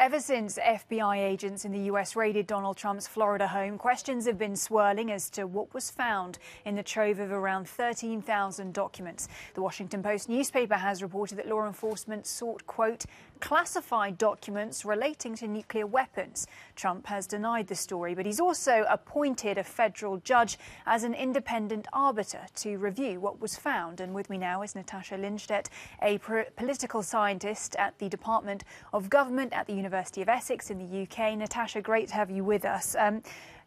Ever since FBI agents in the US raided Donald Trump's Florida home, questions have been swirling as to what was found in the trove of around 13,000 documents. The Washington Post newspaper has reported that law enforcement sought, quote, classified documents relating to nuclear weapons. Trump has denied the story, but he's also appointed a federal judge as an independent arbiter to review what was found. And with me now is Natasha Lindstaedt, a political scientist at the Department of Government at the University of Essex in the UK. Natasha, great to have you with us. Um,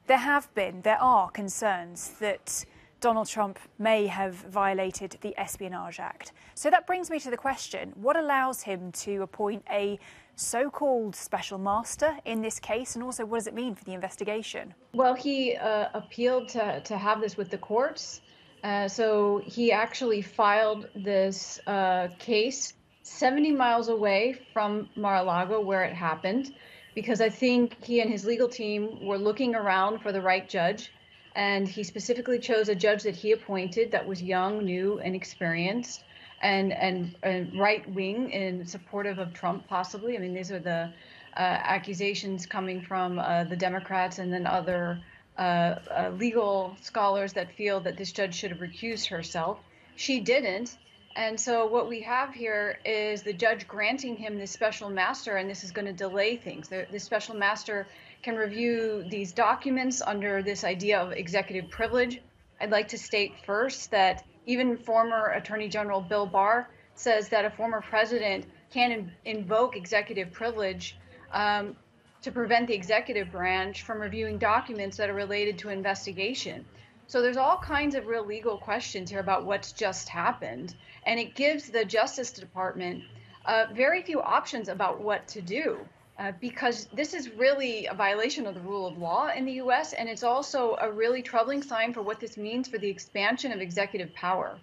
there have been, there are concerns that Donald Trump may have violated the Espionage Act. So that brings me to the question what allows him to appoint a so called special master in this case, and also what does it mean for the investigation? Well, he uh, appealed to, to have this with the courts. Uh, so he actually filed this uh, case 70 miles away from Mar-a-Lago where it happened because I think he and his legal team were looking around for the right judge and he specifically chose a judge that he appointed that was young, new, and experienced and and, and right wing and supportive of Trump possibly. I mean these are the uh, accusations coming from uh, the Democrats and then other uh, uh legal scholars that feel that this judge should have recused herself. She didn't and so what we have here is the judge granting him this special master, and this is going to delay things. The, the special master can review these documents under this idea of executive privilege. I'd like to state first that even former Attorney General Bill Barr says that a former president can in, invoke executive privilege um, to prevent the executive branch from reviewing documents that are related to investigation. So there's all kinds of real legal questions here about what's just happened. And it gives the Justice Department uh, very few options about what to do. Uh, because this is really a violation of the rule of law in the US, and it's also a really troubling sign for what this means for the expansion of executive power.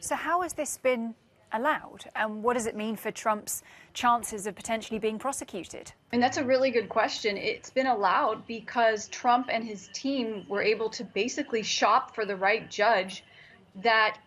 So, how has this been allowed? And what does it mean for Trump's chances of potentially being prosecuted? And that's a really good question. It's been allowed because Trump and his team were able to basically shop for the right judge that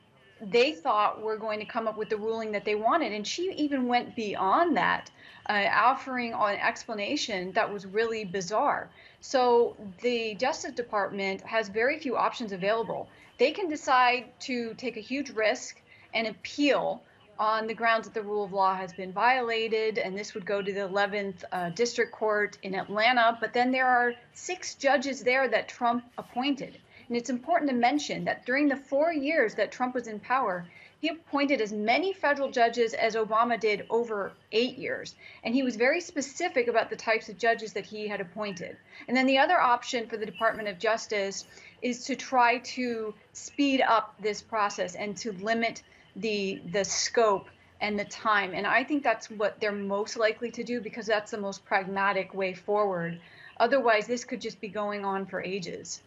they thought were going to come up with the ruling that they wanted. And she even went beyond that, uh, offering an explanation that was really bizarre. So the Justice Department has very few options available. They can decide to take a huge risk and appeal on the grounds that the rule of law has been violated, and this would go to the 11th uh, District Court in Atlanta. But then there are six judges there that Trump appointed. And it's important to mention that during the four years that Trump was in power, he appointed as many federal judges as Obama did over eight years. And he was very specific about the types of judges that he had appointed. And then the other option for the Department of Justice is to try to speed up this process and to limit the the scope and the time. And I think that's what they're most likely to do because that's the most pragmatic way forward. Otherwise, this could just be going on for ages.